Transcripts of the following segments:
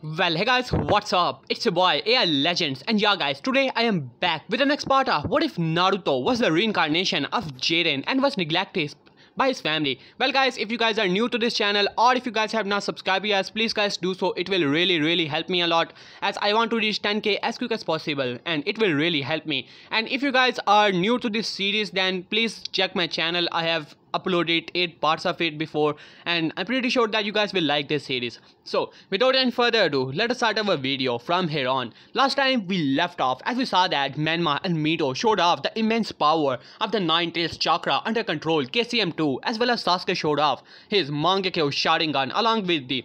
Well, hey guys, what's up? It's your boy AR Legends, and yeah, guys, today I am back with the next part of What if Naruto was the reincarnation of Jiren and was neglected by his family. Well guys, if you guys are new to this channel or if you guys have not subscribed yet, please guys do so. It will really really help me a lot as I want to reach 10k as quick as possible and it will really help me. And if you guys are new to this series then please check my channel. I have uploaded 8 parts of it before and I'm pretty sure that you guys will like this series. So without any further ado, let us start our video from here on. Last time we left off as we saw that Menma and Mito showed off the immense power of the Nine Tails Chakra under control KCM2 as well as Sasuke showed off his Mangekyo Sharingan along with the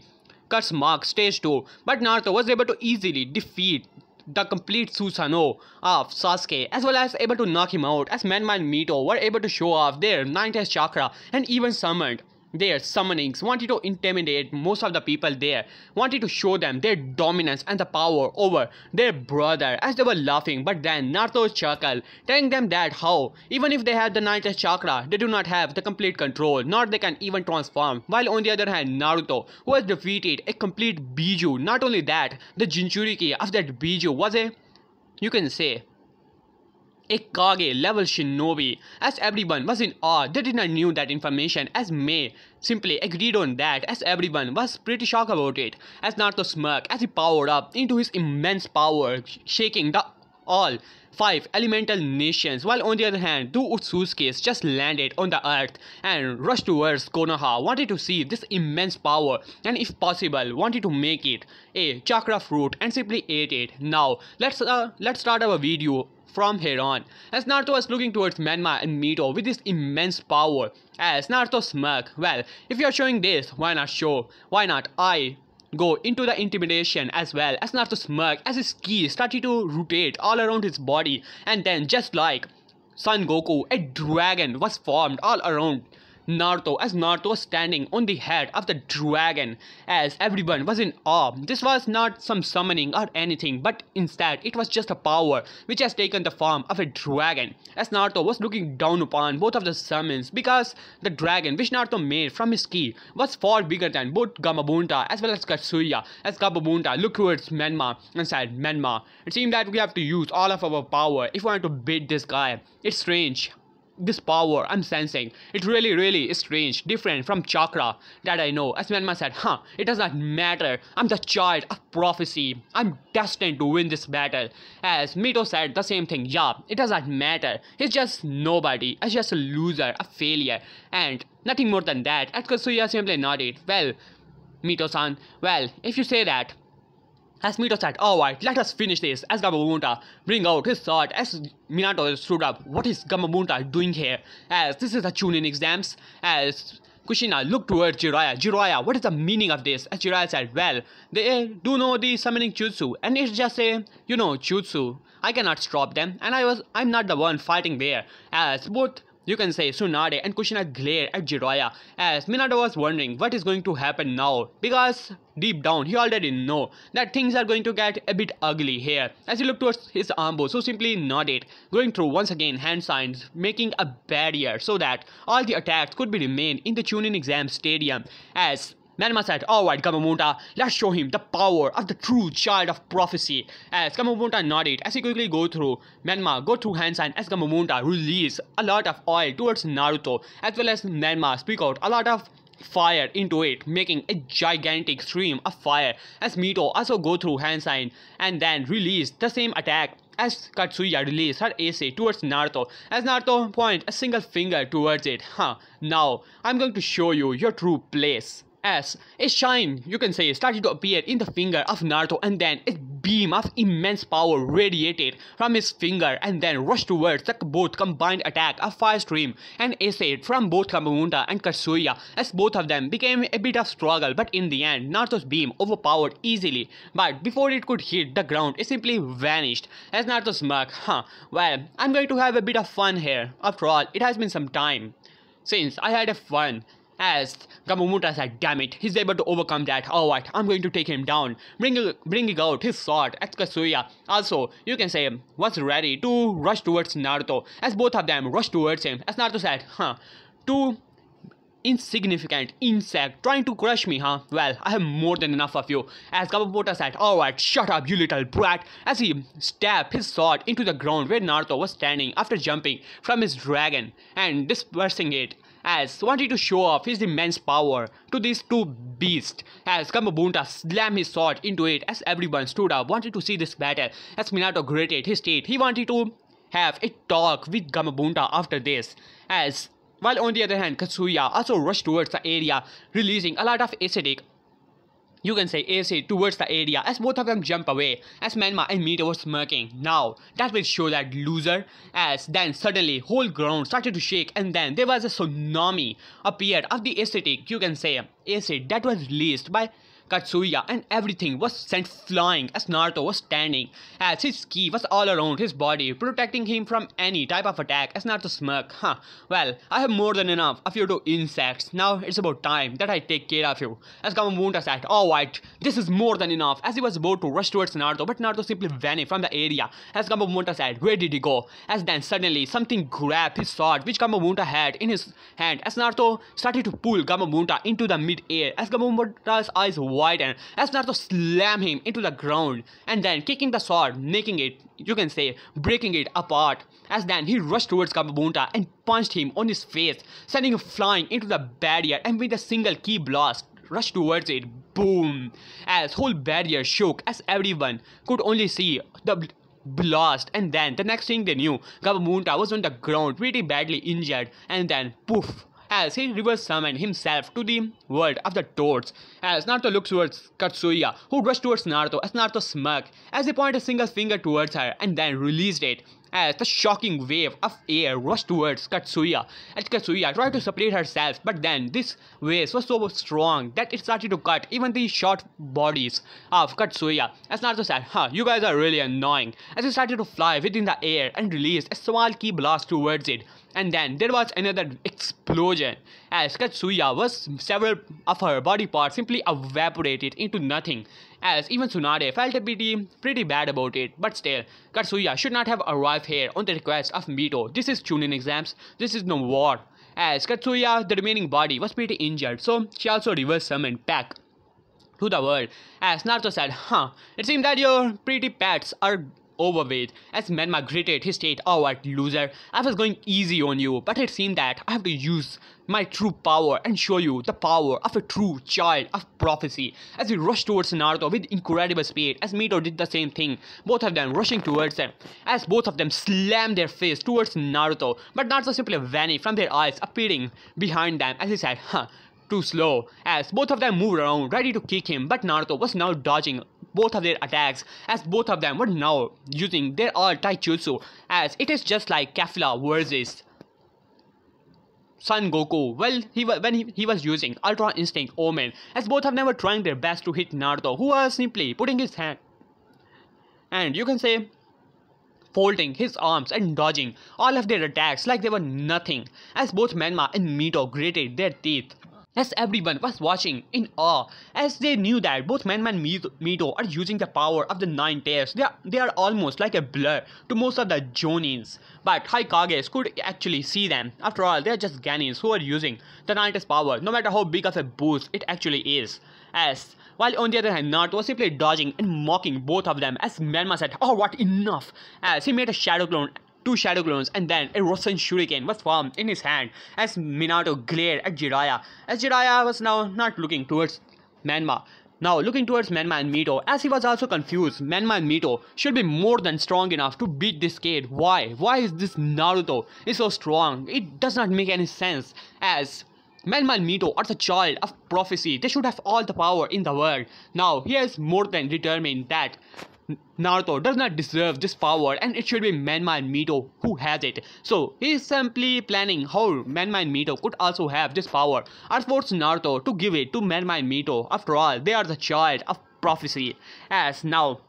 Curse Mark Stage 2 but Naruto was able to easily defeat the complete Susanoo of Sasuke as well as able to knock him out as Menma and Mito were able to show off their 9th chakra and even summoned their summonings wanted to intimidate most of the people there, wanted to show them their dominance and the power over their brother as they were laughing. But then Naruto chuckled, telling them that how, even if they had the ninth chakra, they do not have the complete control, nor they can even transform. While on the other hand, Naruto, who has defeated a complete Biju, not only that, the Jinchuriki of that Biju was a, you can say, a Kage level shinobi. As everyone was in awe, they did not knew that information as Mei simply agreed on that as everyone was pretty shocked about it. As Naruto smirked as he powered up into his immense power, shaking the all five elemental nations, while on the other hand, two Otsutsuki's just landed on the earth and rushed towards Konoha, wanted to see this immense power and if possible, wanted to make it a chakra fruit and simply ate it. Now, let's uh, let's start our video from here on, as Naruto was looking towards Menma and Mito with this immense power, as Naruto smirk, well, if you're showing this, why not show, why not? I go into the intimidation as well as Naruto smirk as his ki started to rotate all around his body. And then just like Son Goku, a dragon was formed all around Naruto as Naruto was standing on the head of the dragon as everyone was in awe. This was not some summoning or anything but instead it was just a power which has taken the form of a dragon as Naruto was looking down upon both of the summons because the dragon which Naruto made from his ki was far bigger than both Gamabunta as well as Katsuya as Gamabunta looked towards Menma and said Menma it seemed that we have to use all of our power if we want to beat this guy. It's strange this power I'm sensing. It really, really strange, different from chakra that I know. As Menma said, huh, it does not matter. I'm the child of prophecy. I'm destined to win this battle. As Mito said the same thing, yeah, it does not matter. He's just nobody. He's just a loser, a failure. And nothing more than that. As Katsuya simply nodded, well, Mito-san, well, if you say that, as Mito said, alright, let us finish this. As Gamabunta bring out his sword, as Minato stood up, what is Gamabunta doing here? As this is the Chunin exams, as Kushina looked towards Jiraiya. Jiraiya, what is the meaning of this? As Jiraiya said, well, they do know the summoning jutsu, and it's just a, you know, jutsu. I cannot stop them, and I was, I'm not the one fighting there. As both you can say Tsunade and Kushina glare at Jiraiya as Minato was wondering what is going to happen now because deep down he already know that things are going to get a bit ugly here. As he looked towards his ANBU so simply nodded going through once again hand signs making a barrier so that all the attacks could be remained in the Chunin exam stadium as Menma said, Alright Gamabunta, let's show him the power of the true child of prophecy. As Gamabunta nodded as he quickly go through, Menma go through hands sign as Gamabunta release a lot of oil towards Naruto as well as Menma speak out a lot of fire into it, making a gigantic stream of fire as Mito also go through hand sign and then release the same attack as Katsuya released her AC towards Naruto as Naruto point a single finger towards it. Huh, now I'm going to show you your true place as a shine, you can say, started to appear in the finger of Naruto and then a beam of immense power radiated from his finger and then rushed towards the both combined attack of Fire Stream and Acid from both Gamabunta and Katsuya as both of them became a bit of struggle but in the end Naruto's beam overpowered easily. But before it could hit the ground it simply vanished. As Naruto smirked, huh, well, I'm going to have a bit of fun here. After all, it has been some time since I had a fun as Gamabunta said, damn it, he's able to overcome that. Alright, I'm going to take him down. Bringing, bringing out his sword as Katsuya. Also, you can say, was ready to rush towards Naruto. As both of them rushed towards him. As Naruto said, huh, to insignificant insect trying to crush me, huh? Well, I have more than enough of you. As Gamabunta said, Alright, shut up, you little brat. As he stabbed his sword into the ground where Naruto was standing after jumping from his dragon and dispersing it as wanting to show off his immense power to these two beasts. As Gamabunta slammed his sword into it as everyone stood up wanted to see this battle. As Minato gritted his teeth he wanted to have a talk with Gamabunta after this. As while on the other hand, Katsuya also rushed towards the area, releasing a lot of acidic you can say acid towards the area as both of them jump away as Menma and Mito were smirking. Now, that will show that loser as then suddenly whole ground started to shake and then there was a tsunami appeared of the acidic, you can say acid that was released by Katsuya and everything was sent flying as Naruto was standing as his ki was all around his body protecting him from any type of attack as Naruto smirked. Huh, well, I have more than enough of you two insects. Now it's about time that I take care of you. As Gamabunta said, alright, this is more than enough as he was about to rush towards Naruto but Naruto simply vanished from the area as Gamabunta said, where did he go? As then suddenly something grabbed his sword which Gamabunta had in his hand as Naruto started to pull Gamabunta into the mid-air as Gamabunta's eyes widen as Naruto slammed him into the ground and then kicking the sword, making it, you can say, breaking it apart. As then he rushed towards Gamabunta and punched him on his face, sending him flying into the barrier and with a single ki blast rushed towards it. Boom! As whole barrier shook as everyone could only see the blast and then the next thing they knew Gamabunta was on the ground pretty badly injured and then poof as he reverse summoned himself to the world of the toads. As Naruto looks towards Katsuya, who rushed towards Naruto as Naruto smirked as he pointed a single finger towards her and then released it as the shocking wave of air rushed towards Katsuya. As Katsuya tried to separate herself, but then this wave was so strong that it started to cut even the short bodies of Katsuya. As Naruto said, huh, you guys are really annoying. As he started to fly within the air and released a small ki blast towards it. And then there was another explosion as Katsuya was several of her body parts simply evaporated into nothing as even Tsunade felt a pretty, pretty bad about it. But still, Katsuya should not have arrived here on the request of Mito. This is Chunin exams, this is no war. As Katsuya, the remaining body, was pretty injured, so she also reverse summoned back to the world. As Naruto said, huh, it seems that your pretty pets are overweight. As Menma gritted his teeth, oh loser, I was going easy on you, but it seemed that I have to use my true power and show you the power of a true child of prophecy. As he rushed towards Naruto with incredible speed, as Mito did the same thing, both of them rushing towards him, as both of them slammed their face towards Naruto, but Naruto simply vanished from their eyes, appearing behind them as he said, huh, too slow, as both of them moved around, ready to kick him, but Naruto was now dodging both of their attacks as both of them were now using their all taijutsu as it is just like Kefla versus Son Goku, well, he when he, he was using Ultra Instinct Omen, as both of them were trying their best to hit Naruto, who was simply putting his hand, and you can say, folding his arms and dodging all of their attacks like they were nothing, as both Menma and Mito gritted their teeth as everyone was watching in awe as they knew that both Menma and Mito are using the power of the Nine Tails. They are, they are almost like a blur to most of the Jonins. But Hokages could actually see them. After all, they are just Genins who are using the Nine Tails power, no matter how big of a boost it actually is. As while on the other hand, Naruto was simply dodging and mocking both of them as Menma said, Oh what enough! As he made a shadow clone two shadow clones and then a Rasen Shuriken was formed in his hand as Minato glared at Jiraiya as Jiraiya was now not looking towards Menma. Now looking towards Menma and Mito as he was also confused Menma and Mito should be more than strong enough to beat this kid. Why? Why is this Naruto is so strong? It does not make any sense as Menma and Mito are the child of prophecy. They should have all the power in the world. Now he has more than determined that Naruto does not deserve this power and it should be Menma and Mito who has it. So he is simply planning how Menma and Mito could also have this power and force Naruto to give it to Menma and Mito. After all, they are the child of prophecy. As now,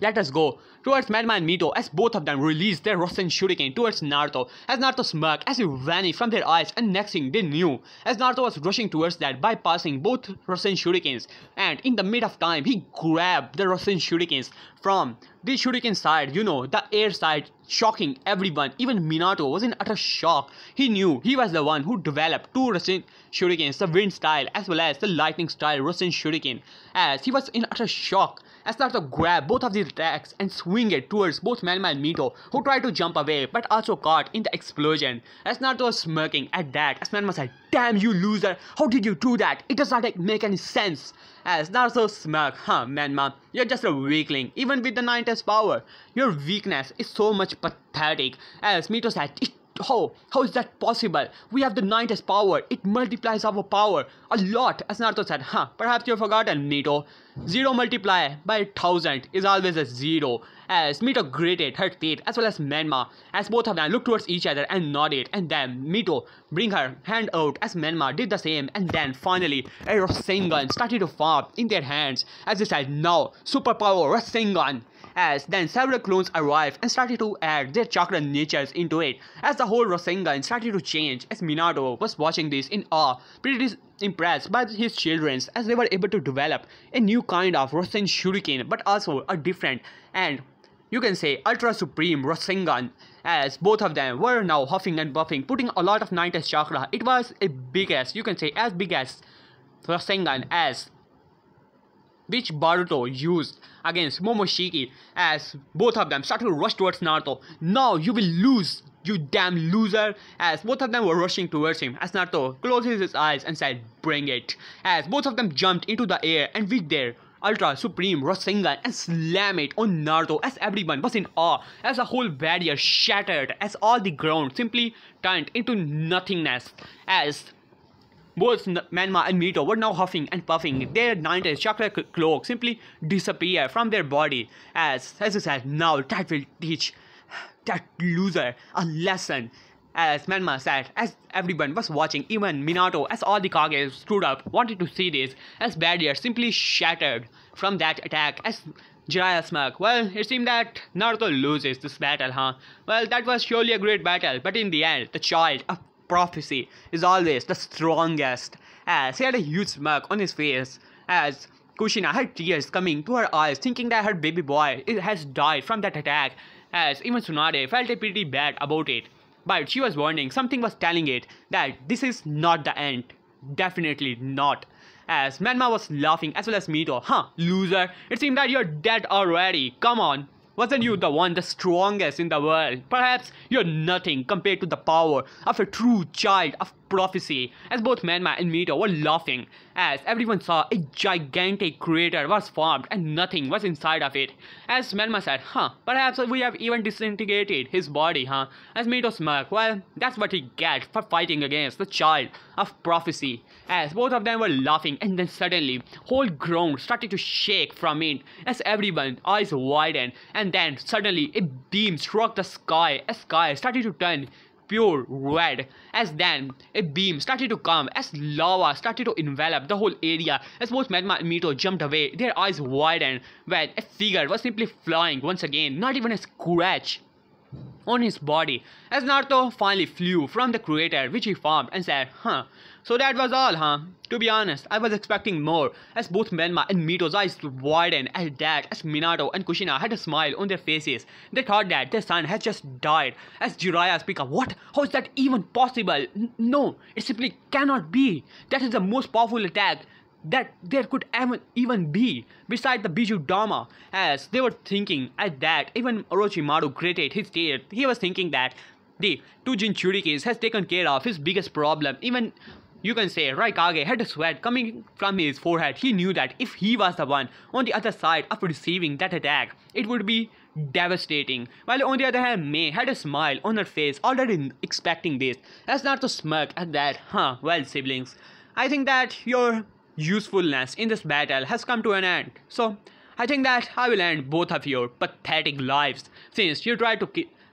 let us go towards Madman Mito as both of them release their Rasen Shuriken towards Naruto as Naruto smirked as he vanished from their eyes and next thing they knew as Naruto was rushing towards that bypassing both Rasen Shurikens and in the mid of time he grabbed the Rasen Shurikens from the Shuriken side, you know, the air side, shocking everyone. Even Minato was in utter shock. He knew he was the one who developed two Rasen Shurikens, the wind style as well as the lightning style Rasen Shuriken, as he was in utter shock as Naruto grabbed both of these attacks and swing it towards both Menma and Mito, who tried to jump away but also caught in the explosion. As Naruto was smirking at that, as Menma said, Damn you loser, how did you do that? It does not make any sense. As Naruto smirked, huh man Menma, you're just a weakling, even with the 9 power. Your weakness is so much pathetic. As Mito said, it how? How is that possible? We have the ninth power. It multiplies our power a lot. As Naruto said, huh, perhaps you've forgotten, Mito. Zero multiply by thousand is always a zero. As Mito gritted her teeth as well as Menma, as both of them looked towards each other and nodded, and then Mito bring her hand out as Menma did the same, and then finally a Rasengan started to form in their hands as they said, now superpower Rasengan as then several clones arrived and started to add their chakra natures into it. As the whole Rasengan started to change as Minato was watching this in awe, pretty impressed by his children as they were able to develop a new kind of Rasen Shuriken but also a different and you can say ultra supreme Rasengan. As both of them were now huffing and buffing putting a lot of Nine Tails chakra it was a big as you can say as big as Rasengan as which Boruto used against Momoshiki as both of them started to rush towards Naruto. Now you will lose, you damn loser, as both of them were rushing towards him as Naruto closes his eyes and said, bring it, as both of them jumped into the air and with their Ultra Supreme Rasengan and slam it on Naruto as everyone was in awe as the whole barrier shattered as all the ground simply turned into nothingness as both Menma and Mito were now huffing and puffing. Their Nine Tails chakra cloak simply disappeared from their body as as I said, now that will teach that loser a lesson. As Menma said, as everyone was watching, even Minato, as all the Kage stood up, wanted to see this, as barrier simply shattered from that attack, as Jiraiya smirked. Well, it seemed that Naruto loses this battle, huh? Well, that was surely a great battle, but in the end, the child of prophecy is always the strongest. As he had a huge smirk on his face, as Kushina had tears coming to her eyes, thinking that her baby boy has died from that attack, as even Tsunade felt a pretty bad about it. But she was warning, something was telling it that this is not the end. Definitely not. As Menma was laughing as well as Mito, huh, loser, it seemed that you're dead already, come on, wasn't you the one the strongest in the world? Perhaps you're nothing compared to the power of a true child of prophecy as both Menma and Mito were laughing as everyone saw a gigantic crater was formed and nothing was inside of it. As Menma said, huh, perhaps we have even disintegrated his body, huh? As Mito smirked, well, that's what he gets for fighting against the child of prophecy. As both of them were laughing and then suddenly whole ground started to shake from it as everyone's eyes widened and then suddenly a beam struck the sky as sky started to turn pure red as then a beam started to come as lava started to envelop the whole area as both Magma jumped away their eyes widened when a figure was simply flying once again not even a scratch on his body. As Naruto finally flew from the crater which he formed and said, huh, so that was all, huh? To be honest, I was expecting more, as both Menma and Mito's eyes widened at that, as Minato and Kushina had a smile on their faces. They thought that their son had just died, as Jiraiya speak up, what? How is that even possible? N no, it simply cannot be. That is the most powerful attack that there could ever even be beside the Biju Dama. As they were thinking at that, even Orochimaru gritted his teeth. He was thinking that the two Jinchurikis has taken care of his biggest problem. Even you can say Raikage had a sweat coming from his forehead. He knew that if he was the one on the other side of receiving that attack, it would be devastating. While on the other hand, Mei had a smile on her face, already expecting this. As Naruto smirk at that, huh, well siblings, I think that your usefulness in this battle has come to an end. So, I think that I will end both of your pathetic lives since you tried to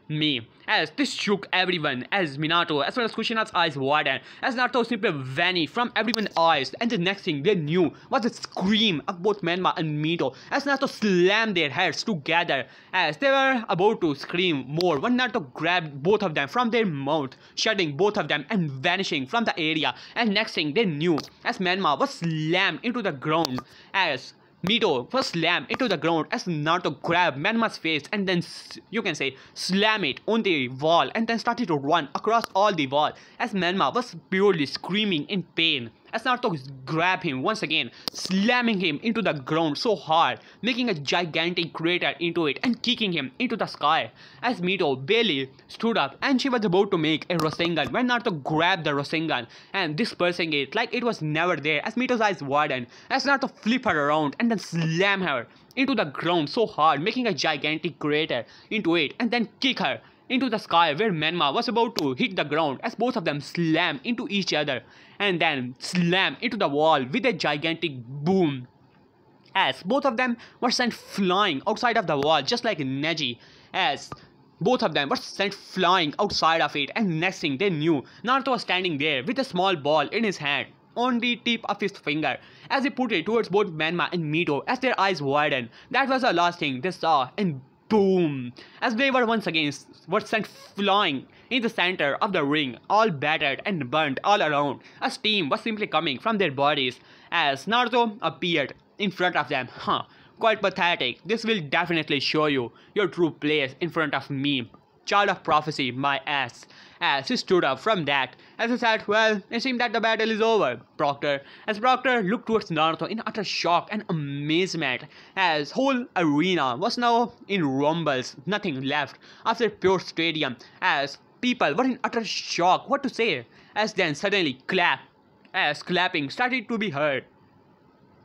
me. As this shook everyone, as Minato, as well as Kushina's eyes widened, as Naruto simply vanished from everyone's eyes, and the next thing they knew was a scream of both Menma and Mito, as Naruto slammed their heads together, as they were about to scream more when Naruto grabbed both of them from their mouth, shutting both of them and vanishing from the area, and next thing they knew, as Menma was slammed into the ground, as Mito was slammed into the ground as Naruto grabbed Menma's face and then you can say slam it on the wall and then started to run across all the wall as Menma was purely screaming in pain as Naruto grabbed him once again, slamming him into the ground so hard, making a gigantic crater into it and kicking him into the sky. As Mito barely stood up and she was about to make a Rasengan when Naruto grabbed the Rasengan and dispersing it like it was never there as Mito's eyes widened as Naruto flipped her around and then slam her into the ground so hard, making a gigantic crater into it and then kick her into the sky where Menma was about to hit the ground as both of them slam into each other and then slam into the wall with a gigantic boom. As both of them were sent flying outside of the wall just like Neji as both of them were sent flying outside of it and next thing they knew Naruto was standing there with a small ball in his hand on the tip of his finger as he put it towards both Menma and Mito as their eyes widened. That was the last thing they saw and boom! As they were once again were sent flying in the center of the ring, all battered and burnt all around. A steam was simply coming from their bodies as Naruto appeared in front of them. Huh, quite pathetic. This will definitely show you your true place in front of me. Child of prophecy, my ass as he stood up from that. As he said, Well, it seems that the battle is over, Proctor. As Proctor looked towards Naruto in utter shock and amazement, as whole arena was now in rumbles, nothing left after pure stadium, as people were in utter shock what to say, as then suddenly clap, as clapping started to be heard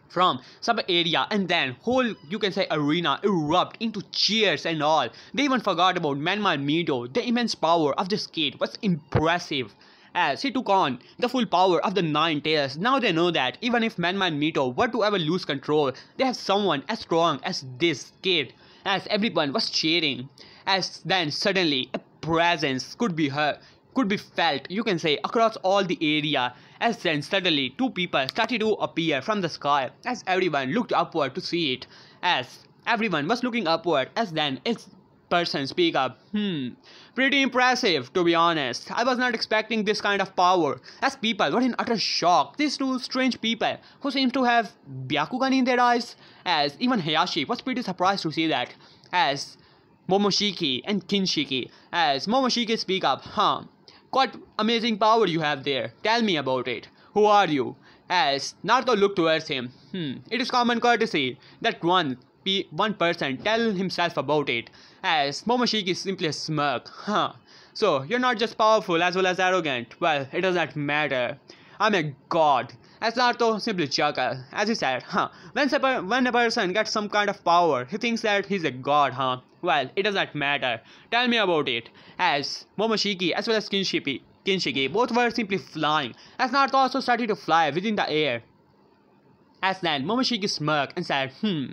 from sub area and then whole you can say arena erupt into cheers and all. They even forgot about Menma Mito. The immense power of this kid was impressive as he took on the full power of the Nine Tails. Now they know that even if Menma and Mito were to ever lose control, they have someone as strong as this kid. As everyone was cheering, as then suddenly a presence could be heard, could be felt, you can say, across all the area as then suddenly two people started to appear from the sky as everyone looked upward to see it. As everyone was looking upward as then its person speak up. Hmm, pretty impressive to be honest. I was not expecting this kind of power. As people were in utter shock. These two strange people who seem to have Byakugan in their eyes. As even Hiashi was pretty surprised to see that. As Momoshiki and Kinshiki. As Momoshiki speak up. Huh. What amazing power you have there. Tell me about it. Who are you? As Naruto looked towards him. Hmm, it is common courtesy that one be one person tell himself about it. As Momoshiki is simply smirk. Huh. So, you're not just powerful as well as arrogant. Well, it does not matter. I'm a god. As Naruto simply chuckled, as he said, huh, when, when a person gets some kind of power, he thinks that he's a god, huh? Well, it does not matter. Tell me about it. As Momoshiki as well as Kinshiki, Kinshiki both were simply flying, as Naruto also started to fly within the air. As then, Momoshiki smirked and said, hmm,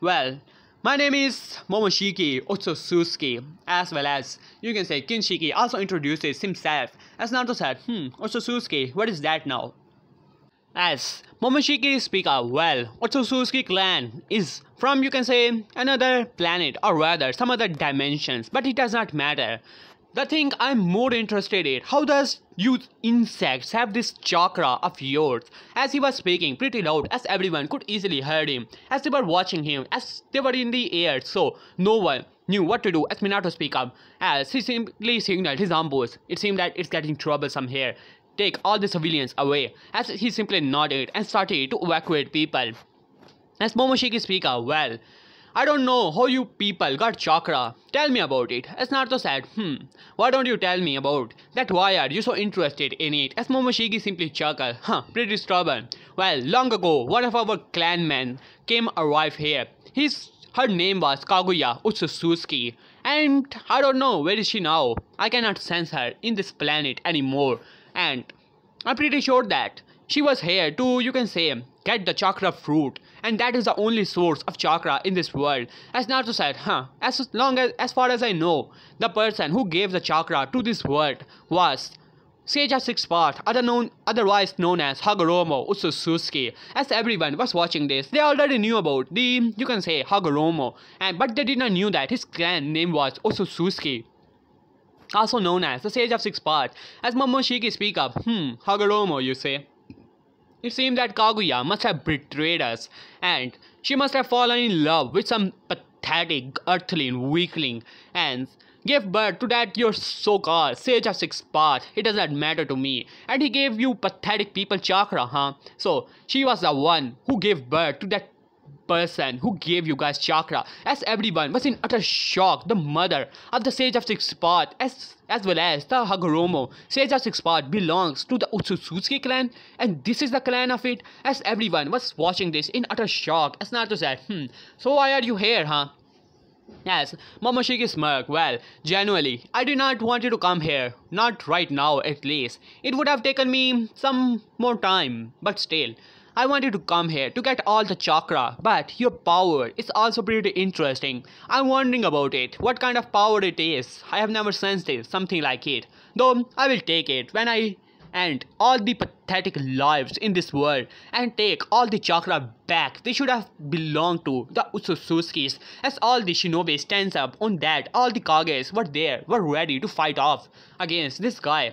well, my name is Momoshiki Otsutsuki, as well as you can say Kinshiki also introduces himself. As Naruto said, hmm, Otsutsuki, what is that now? As Momoshiki speak up well, Otsutsuki clan is from you can say another planet or rather some other dimensions, but it does not matter. The thing I'm more interested in, how does you insects have this chakra of yours? As he was speaking pretty loud as everyone could easily hear him, as they were watching him, as they were in the air, so no one knew what to do as Minato speak up, as he simply signaled his ambush. It seemed that it's getting troublesome here take all the civilians away as he simply nodded and started to evacuate people. As Momoshiki speak up, well, I don't know how you people got chakra. Tell me about it. As Naruto said, hmm, why don't you tell me about that? Why are you so interested in it? As Momoshiki simply chuckled, huh, pretty stubborn. Well, long ago, one of our clan men came arrive here. His her name was Kaguya Otsutsuki. And I don't know where is she now. I cannot sense her in this planet anymore and I'm pretty sure that she was here to, you can say, get the chakra fruit and that is the only source of chakra in this world. As Naruto said, huh, as long as, as far as I know, the person who gave the chakra to this world was Sage of Six Path, other known, otherwise known as Hagoromo Otsutsuki. As everyone was watching this, they already knew about the, you can say, Hagoromo, and but they did not knew that his clan name was Otsutsuki also known as the Sage of Six Paths. As Momoshiki speak up, hmm, Hagoromo, you say. It seems that Kaguya must have betrayed us, and she must have fallen in love with some pathetic earthling weakling, and gave birth to that your so-called Sage of Six Paths. It does not matter to me. And he gave you pathetic people chakra, huh? So, she was the one who gave birth to that person who gave you guys chakra as everyone was in utter shock the mother of the sage of six paths as as well as the Hagoromo sage of six paths belongs to the Otsutsuki clan and this is the clan of it as everyone was watching this in utter shock as Naruto said hmm so why are you here huh Yes, Momoshiki smirked. Well, genuinely, I did not want you to come here. Not right now, at least. It would have taken me some more time. But still, I wanted to come here to get all the chakra, but your power is also pretty interesting. I'm wondering about it, what kind of power it is. I have never sensed it, something like it. Though I will take it when I end all the pathetic lives in this world and take all the chakra back they should have belonged to the Otsutsukis as all the shinobi stands up on that all the Kages were there were ready to fight off against this guy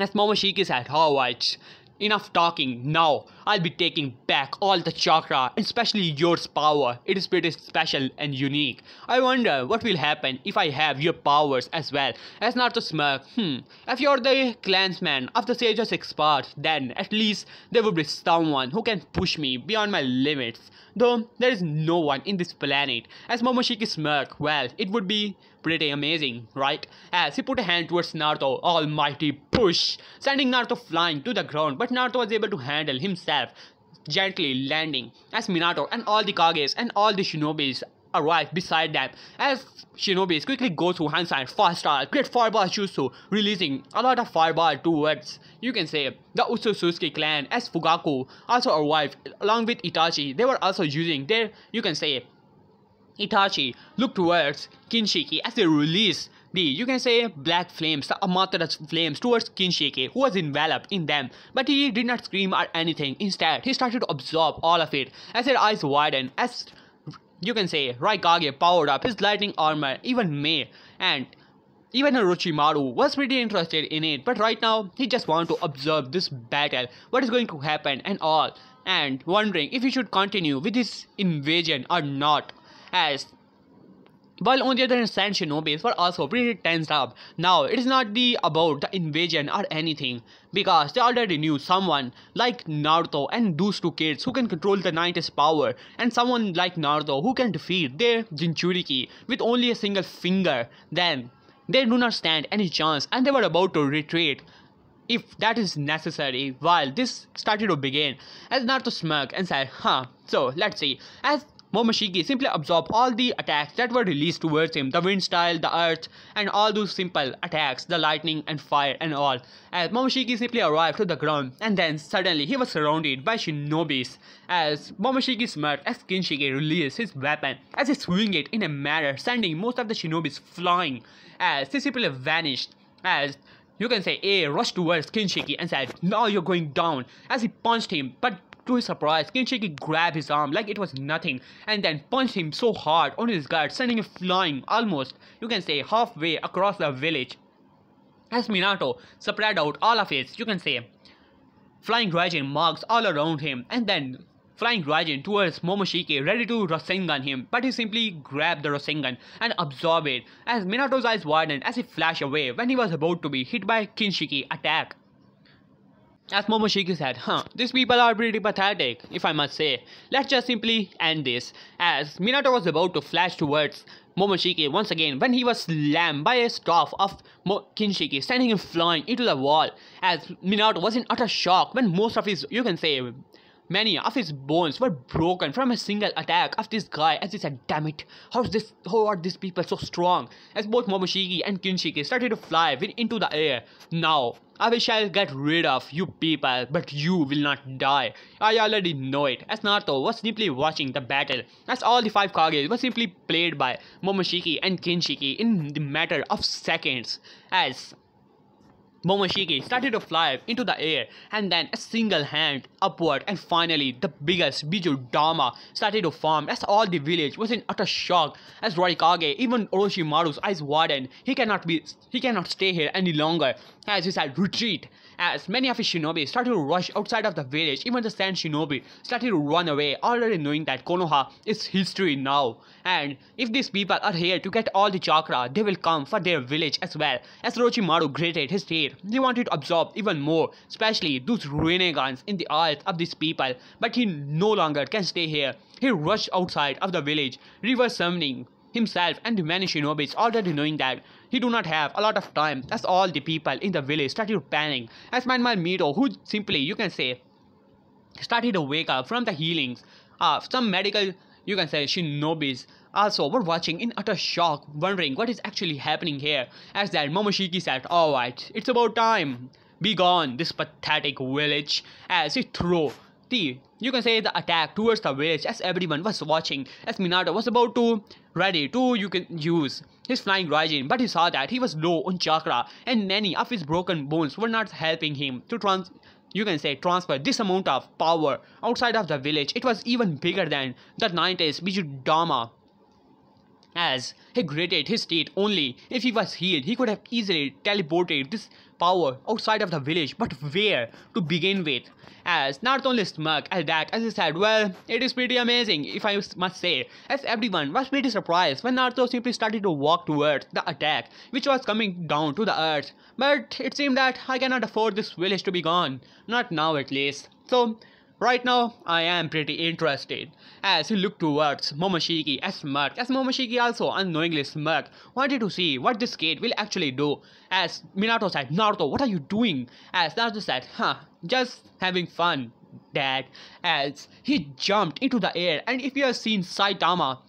as Momoshiki said, oh, alright, Enough talking, now I'll be taking back all the chakra, especially yours power. It is pretty special and unique. I wonder what will happen if I have your powers as well. As Naruto smirk, hmm, if you're the clansman of the Sage of Six Paths, then at least there will be someone who can push me beyond my limits. Though there is no one in this planet. As Momoshiki smirk, well, it would be pretty amazing, right? As he put a hand towards Naruto, almighty push, sending Naruto flying to the ground, but Naruto was able to handle himself, gently landing as Minato and all the Kages and all the shinobis arrive beside them as shinobis quickly go through Hansai fast start great fireball jutsu releasing a lot of fireball towards you can say the Otsutsuki clan as Fugaku also arrived along with Itachi they were also using their you can say Itachi looked towards Kinshiki as they released the, you can say, black flames, the Amaterasu flames towards Kinshiki, who was enveloped in them. But he did not scream or anything. Instead, he started to absorb all of it as his eyes widened, as you can say, Raikage powered up his lightning armor, even Mei, and even Orochimaru was pretty interested in it, but right now he just wanted to observe this battle, what is going to happen and all, and wondering if he should continue with this invasion or not as while on the other hand, Shinobis were also pretty tensed up. Now, it is not the about the invasion or anything, because they already knew someone like Naruto and those two kids who can control the Nine's power, and someone like Naruto who can defeat their Jinchuriki with only a single finger. Then, they do not stand any chance, and they were about to retreat if that is necessary while this started to begin as Naruto smirked and said huh so let's see as Momoshiki simply absorbed all the attacks that were released towards him, the wind style, the earth, and all those simple attacks, the lightning and fire and all. As Momoshiki simply arrived to the ground, and then suddenly he was surrounded by shinobis. As Momoshiki smirked as Kinshiki released his weapon, as he swung it in a manner sending most of the shinobis flying, as he simply vanished, as you can say A rushed towards Kinshiki and said, now you're going down, as he punched him, but to his surprise, Kinshiki grabbed his arm like it was nothing and then punched him so hard on his gut, sending him flying almost, you can say, halfway across the village. As Minato spread out all of his, you can say, flying Raijin marks all around him and then flying Raijin towards Momoshiki ready to Rasengan him, but he simply grabbed the Rasengan and absorbed it as Minato's eyes widened as he flashed away when he was about to be hit by Kinshiki attack. As Momoshiki said, huh, these people are pretty pathetic, if I must say. Let's just simply end this. As Minato was about to flash towards Momoshiki once again when he was slammed by a staff of Mo Kinshiki, sending him flying into the wall. As Minato was in utter shock when most of his, you can say, Many of his bones were broken from a single attack of this guy as he said, damn it, how is this how are these people so strong? As both Momoshiki and Kinshiki started to fly into the air. Now I shall get rid of you people, but you will not die. I already know it. As Naruto was simply watching the battle, as all the five Kages were simply played by Momoshiki and Kinshiki in the matter of seconds. As Momoshiki started to fly into the air and then a single hand upward and finally the biggest Biju Dama started to form as all the village was in utter shock. As Raikage even Orochimaru's eyes widened he cannot be he cannot stay here any longer as he said retreat as many of his shinobi started to rush outside of the village, even the Sand shinobi started to run away, already knowing that Konoha is history now. And if these people are here to get all the chakra, they will come for their village as well. As Orochimaru gritted his teeth, he wanted to absorb even more, especially those renegades in the eyes of these people. But he no longer can stay here. He rushed outside of the village, reverse summoning himself and the many shinobis already knowing that he do not have a lot of time. As all the people in the village started panicking as Manmal Mito who simply you can say started to wake up from the healings of some medical you can say shinobis also were watching in utter shock wondering what is actually happening here. As that Momoshiki said alright it's about time. Be gone this pathetic village. As he threw the you can say the attack towards the village as everyone was watching as Minato was about to ready to you can use his flying Raijin but he saw that he was low on chakra and many of his broken bones were not helping him to trans you can say transfer this amount of power outside of the village. It was even bigger than the Nine Tails Bijudama as he gritted his teeth only. If he was healed he could have easily teleported this power outside of the village. But where to begin with? As not only smirk at that as he said well it is pretty amazing if I must say. As everyone was pretty surprised when Naruto simply started to walk towards the attack which was coming down to the earth. But it seemed that I cannot afford this village to be gone. Not now at least. So Right now, I am pretty interested. As he looked towards Momoshiki as smirked, as Momoshiki also unknowingly smirked, wanted to see what this kid will actually do. As Minato said, Naruto, what are you doing? As Naruto said, huh, just having fun, dad. As he jumped into the air, and if you have seen Saitama,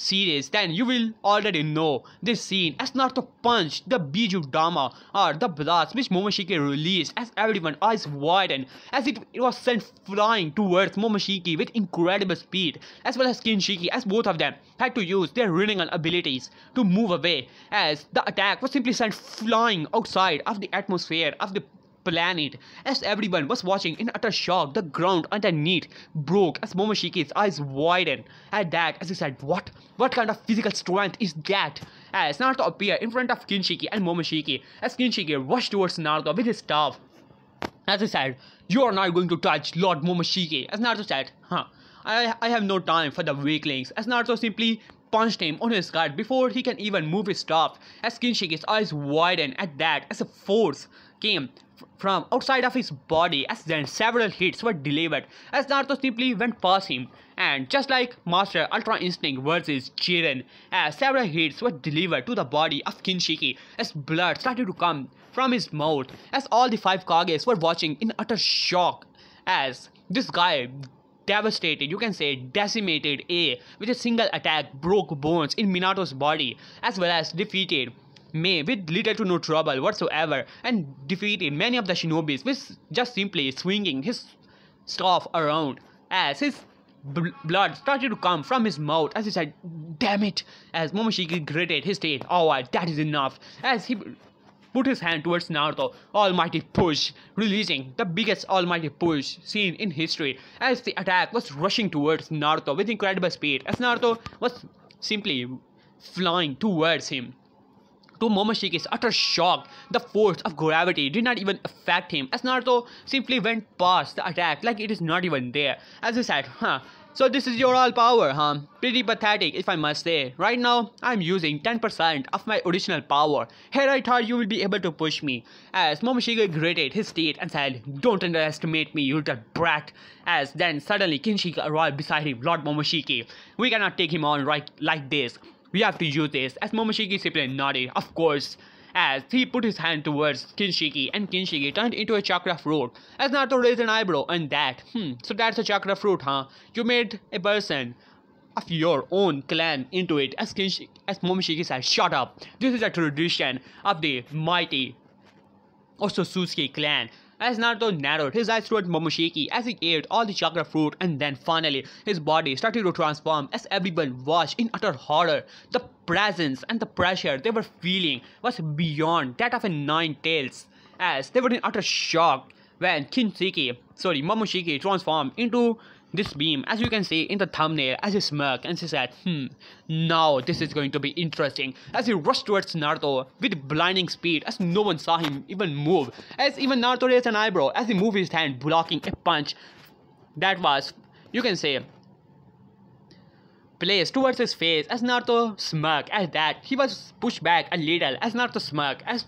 series, then you will already know this scene as Naruto punched the Biju Dama or the blast which Momoshiki released as everyone eyes widened as it, it was sent flying towards Momoshiki with incredible speed as well as Kinshiki as both of them had to use their Rinnegan abilities to move away as the attack was simply sent flying outside of the atmosphere of the planet. As everyone was watching in utter shock, the ground underneath broke as Momoshiki's eyes widened. At that, as he said, What? What kind of physical strength is that? As Naruto appeared in front of Kinshiki and Momoshiki, as Kinshiki rushed towards Naruto with his staff. As he said, You are not going to touch Lord Momoshiki. As Naruto said, Huh. I, I have no time for the weaklings. As Naruto simply punched him on his guard before he can even move his staff. As Kinshiki's eyes widened at that as a force came from outside of his body as then several hits were delivered as Naruto simply went past him. And just like Master Ultra Instinct versus Jiren as several hits were delivered to the body of Kinshiki as blood started to come from his mouth as all the five Kages were watching in utter shock as this guy devastated, you can say decimated A with a single attack broke bones in Minato's body as well as defeated Mei with little to no trouble whatsoever and defeated many of the shinobis with just simply swinging his staff around as his blood started to come from his mouth as he said, Damn it! As Momoshiki gritted his teeth, oh, Alright, that is enough. As he put his hand towards Naruto, almighty push, releasing the biggest almighty push seen in history as the attack was rushing towards Naruto with incredible speed as Naruto was simply flying towards him. To Momoshiki's utter shock, the force of gravity did not even affect him as Naruto simply went past the attack like it is not even there. As he said, huh, so this is your all power, huh? Pretty pathetic if I must say. Right now, I'm using 10% of my original power. Here I thought you will be able to push me. As Momoshiki gritted his teeth and said, Don't underestimate me, you little brat. As then suddenly Kinshiki arrived beside him, Lord Momoshiki. We cannot take him on right like this. We have to use this. As Momoshiki simply nodded, of course. as he put his hand towards Kinshiki and Kinshiki turned into a chakra fruit. As Naruto raised an eyebrow and that, hmm, so that's a chakra fruit, huh? You made a person of your own clan into it as Kinshiki, as Momoshiki said, shut up. This is a tradition of the mighty Otsutsuki clan. As Naruto narrowed his eyes towards Momoshiki as he ate all the chakra fruit and then finally his body started to transform as everyone watched in utter horror. The presence and the pressure they were feeling was beyond that of a nine tails as they were in utter shock when Kinshiki, sorry, Momoshiki transformed into this beam as you can see in the thumbnail as he smirked and she said hmm now this is going to be interesting. As he rushed towards Naruto with blinding speed as no one saw him even move. As even Naruto raised an eyebrow as he moved his hand blocking a punch that was you can say placed towards his face. As Naruto smirked at that he was pushed back a little. As Naruto smirked as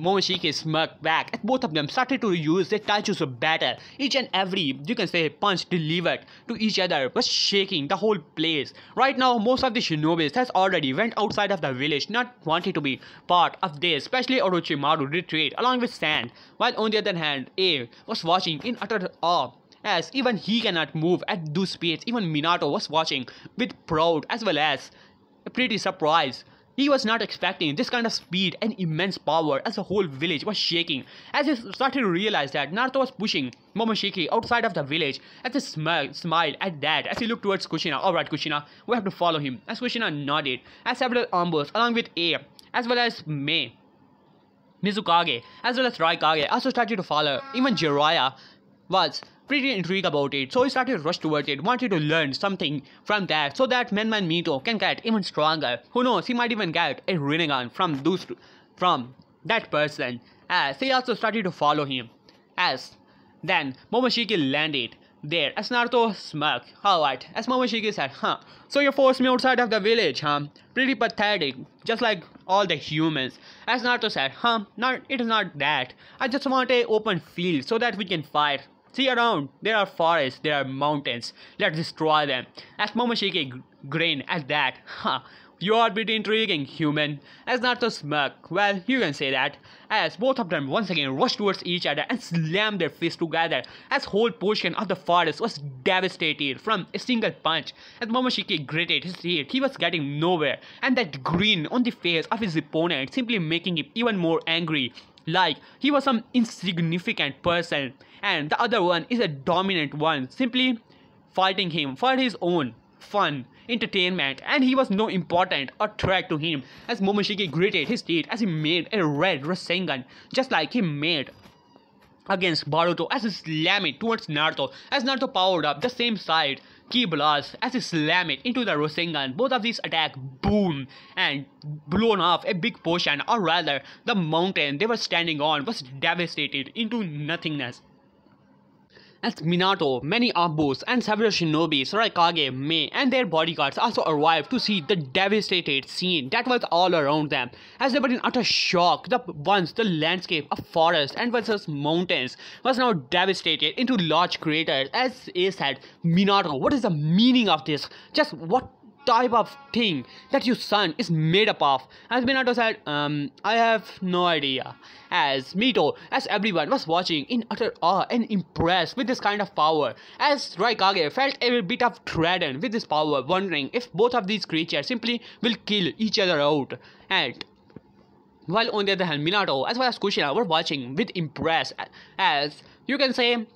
Momoshiki smirked back as both of them started to use their taijutsu battle. Each and every, you can say, punch delivered to each other was shaking the whole place. Right now, most of the shinobis has already went outside of the village not wanting to be part of this, especially Orochimaru retreat along with Sand, while on the other hand, A was watching in utter awe as even he cannot move at those speeds. Even Minato was watching with proud as well as a pretty surprise. He was not expecting this kind of speed and immense power as the whole village was shaking. As he started to realize that Naruto was pushing Momoshiki outside of the village, as he smiled, smiled at that as he looked towards Kushina. Alright Kushina, we have to follow him. As Kushina nodded, as several ANBUs along with A as well as Mei Mizukage as well as Raikage also started to follow. Even Jiraiya was pretty intrigued about it, so he started to rush towards it, wanted to learn something from that so that Menman Mito can get even stronger. Who knows, he might even get a Rinnegan from those from that person. As he also started to follow him. As then Momoshiki landed there as Naruto smirked. Alright, as Momoshiki said, huh, so you forced me outside of the village, huh? Pretty pathetic, just like all the humans. As Naruto said, huh, not, it is not that. I just want a open field so that we can fight. See around, there are forests, there are mountains. Let's destroy them. As Momoshiki grinned at that, huh, you are pretty intriguing, human. As Naruto smirk, well, you can say that. As both of them once again rushed towards each other and slammed their fists together, as whole portion of the forest was devastated from a single punch. As Momoshiki gritted his teeth, he was getting nowhere, and that grin on the face of his opponent simply making him even more angry like he was some insignificant person and the other one is a dominant one simply fighting him for his own fun entertainment and he was no important or threat to him as Momoshiki gritted his teeth as he made a red Rasengan just like he made against Boruto as he slammed it towards Naruto as Naruto powered up the same side Ki blast as he slammed it into the Rasengan. Both of these attack boom and blown off a big portion or rather the mountain they were standing on was devastated into nothingness. As Minato, many ANBUs, and several shinobis, Raikage, Mei, and their bodyguards also arrived to see the devastated scene that was all around them. As they were in utter shock, the once the landscape of forest and versus mountains was now devastated into large craters. As Ace said, Minato, what is the meaning of this? Just what type of thing that your son is made up of. As Minato said, um, I have no idea. As Mito, as everyone was watching in utter awe and impressed with this kind of power, as Raikage felt a bit of threatened with this power, wondering if both of these creatures simply will kill each other out. And while on the other hand, Minato as well as Kushina were watching with impressed as you can say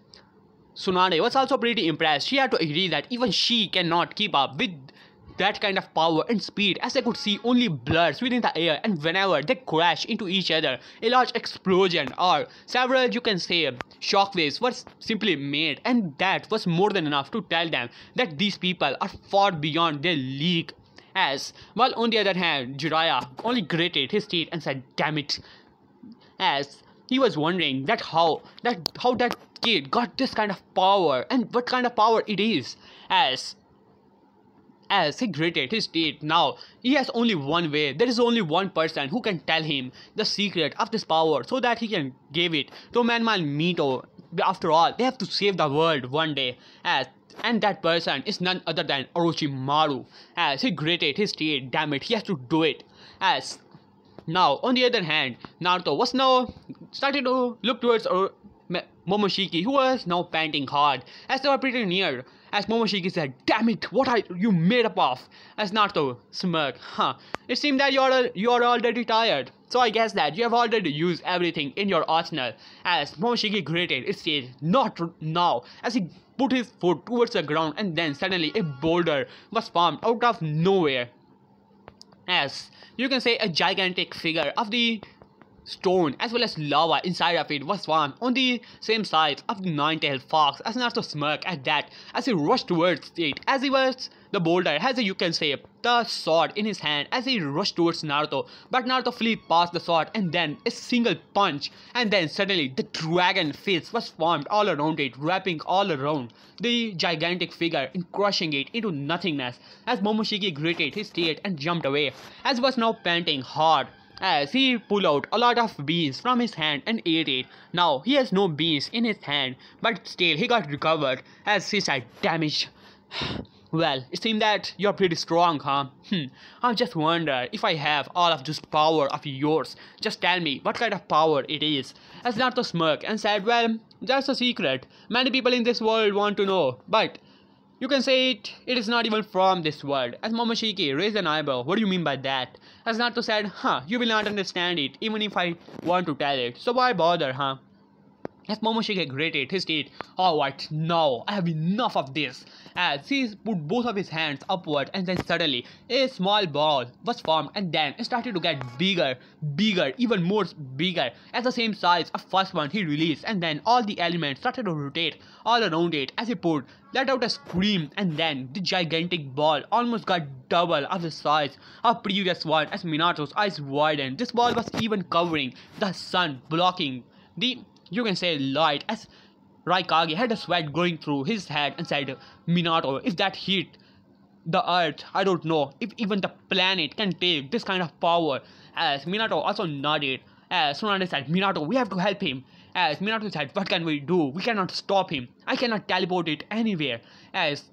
Tsunade was also pretty impressed. She had to agree that even she cannot keep up with that kind of power and speed as they could see only blurs within the air and whenever they crash into each other a large explosion or several you can say shockwaves were simply made and that was more than enough to tell them that these people are far beyond their league. As while on the other hand Jiraiya only gritted his teeth and said damn it. As he was wondering that how that how that kid got this kind of power and what kind of power it is. As as he gritted his teeth now, he has only one way. There is only one person who can tell him the secret of this power so that he can give it to Menman Mito. After all, they have to save the world one day. As and that person is none other than Orochimaru. As he gritted his teeth, damn it, he has to do it. As Now, on the other hand, Naruto was now started to look towards uh, Momoshiki, who was now panting hard as they were pretty near. As Momoshiki said, Damn it, what are you made up of? As Naruto smirked, Huh, it seems that you're, you're already tired. So I guess that you have already used everything in your arsenal. As Momoshiki grated, it said, Not now. As he put his foot towards the ground and then suddenly a boulder was formed out of nowhere. As you can say a gigantic figure of the stone as well as lava inside of it was formed on the same size of the nine-tailed fox as Naruto smirked at that as he rushed towards it as he was the boulder has a you can say the sword in his hand as he rushed towards Naruto. But Naruto flew past the sword and then a single punch and then suddenly the dragon fist was formed all around it wrapping all around the gigantic figure and crushing it into nothingness. As Momoshiki gritted his teeth and jumped away as was now panting hard as he pulled out a lot of beans from his hand and ate it. Now he has no beans in his hand, but still he got recovered as he said, damage. Well, it seems that you're pretty strong, huh? Hmm, I just wonder if I have all of this power of yours. Just tell me what kind of power it is. As Naruto smirked and said, well, that's a secret. Many people in this world want to know, but you can say it, it is not even from this world. As Momoshiki raised an eyebrow, what do you mean by that? As Naruto said, huh, you will not understand it even if I want to tell it. So why bother, huh? As Momoshiki grated his teeth, alright, now I have enough of this. As he put both of his hands upward and then suddenly a small ball was formed and then it started to get bigger, bigger, even more bigger as the same size of first one he released and then all the elements started to rotate all around it as he pulled, let out a scream and then the gigantic ball almost got double of the size of previous one as Minato's eyes widened. This ball was even covering the sun blocking the you can say light as Raikage had a sweat going through his head and said, Minato, if that hit the earth, I don't know if even the planet can take this kind of power. As Minato also nodded, as Tsunade said, Minato, we have to help him. As Minato said, what can we do? We cannot stop him. I cannot teleport it anywhere. As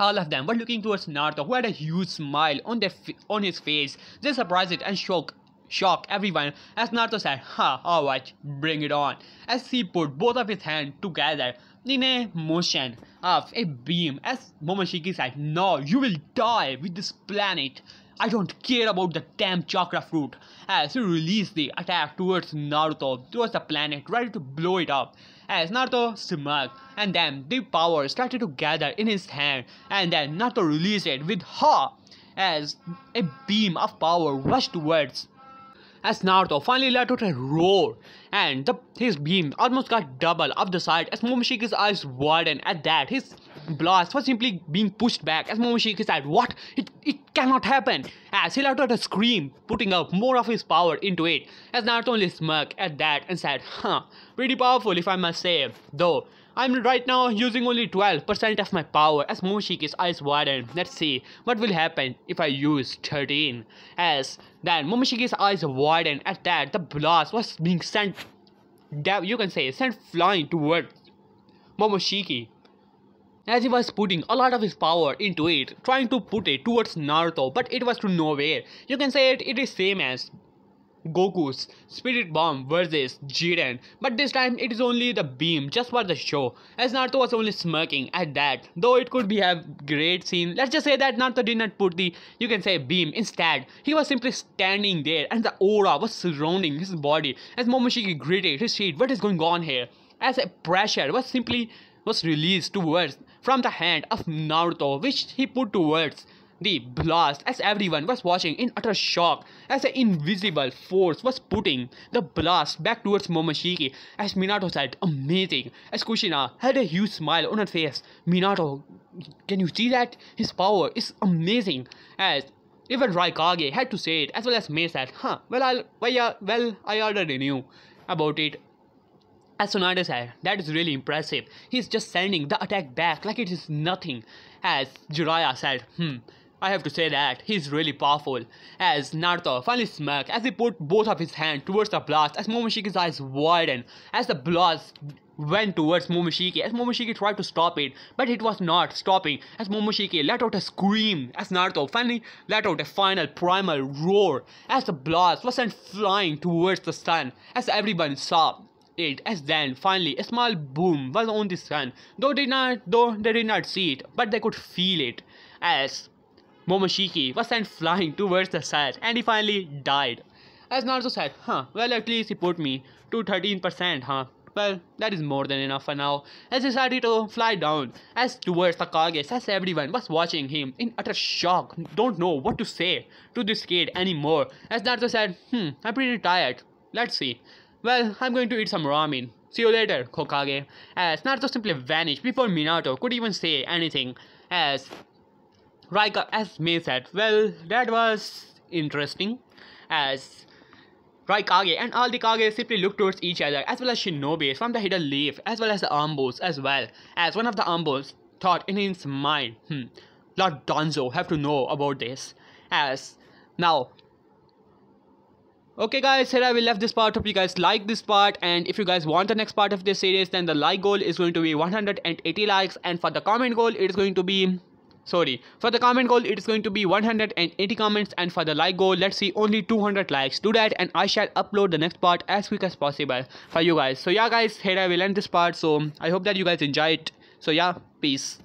all of them were looking towards Naruto, who had a huge smile on, their on his face. They surprised and shocked shock everyone as Naruto said, Ha, alright, bring it on. As he put both of his hands together in a motion of a beam as Momoshiki said, No, you will die with this planet. I don't care about the damn chakra fruit. As he released the attack towards Naruto, towards the planet, ready to blow it up. As Naruto smirked, and then the power started to gather in his hand, and then Naruto released it with Ha! As a beam of power rushed towards as Naruto finally let out a roar and the, his beam almost got double of the side as Momoshiki's eyes widened at that. His blast was simply being pushed back as Momoshiki said, What? It, it cannot happen! As he let out a scream, putting up more of his power into it. As Naruto only smirked at that and said, Huh, pretty powerful if I must say. Though, I'm right now using only 12% of my power as Momoshiki's eyes widen. Let's see what will happen if I use 13. As then Momoshiki's eyes widen at that the blast was being sent you can say sent flying towards Momoshiki as he was putting a lot of his power into it, trying to put it towards Naruto, but it was to nowhere. You can say it, it is same as Goku's Spirit Bomb versus Jiren, but this time it is only the beam just for the show, as Naruto was only smirking at that, though it could be a great scene. Let's just say that Naruto did not put the, you can say beam, instead he was simply standing there and the aura was surrounding his body as Momoshiki gritted his teeth, what is going on here? As a pressure was simply was released towards from the hand of Naruto which he put towards the blast as everyone was watching in utter shock as an invisible force was putting the blast back towards Momoshiki as Minato said amazing as Kushina had a huge smile on her face Minato can you see that his power is amazing as even Raikage had to say it as well as Mei said huh well I'll well, well I already knew about it as Tsunade said, that is really impressive. He's just sending the attack back like it is nothing. As Jiraiya said, hmm, I have to say that he's really powerful. As Naruto finally smirked as he put both of his hands towards the blast as Momoshiki's eyes widened as the blast went towards Momoshiki as Momoshiki tried to stop it, but it was not stopping as Momoshiki let out a scream as Naruto finally let out a final primal roar as the blast was sent flying towards the sun as everyone saw it as then finally a small boom was on the sun though they not though they did not see it but they could feel it as Momoshiki was sent flying towards the sun and he finally died. As Naruto said, huh, well at least he put me to 13%, huh. Well, that is more than enough for now. As he decided to fly down, as towards the Kage, as everyone was watching him in utter shock, don't know what to say to this kid anymore. As Naruto said, hmm, I'm pretty tired. Let's see. Well, I'm going to eat some ramen. See you later, Hokage. As Naruto simply vanished before Minato could even say anything. As Raika, as Mei said, well, that was interesting. As Raikage and all the Kage simply looked towards each other, as well as Shinobi from the hidden leaf, as well as the ANBUs as well. As one of the ANBUs thought in his mind, hmm, Lord Danzo have to know about this. As now Okay guys, here I will left this part. Hope you guys like this part and if you guys want the next part of this series then the like goal is going to be 180 likes and for the comment goal it is going to be sorry. For the comment goal it is going to be 180 comments. And for the like goal let's see only 200 likes. Do that and i shall upload the next part as quick as possible for you guys. So yeah guys here i will end this part. So i hope that you guys enjoy it. So yeah peace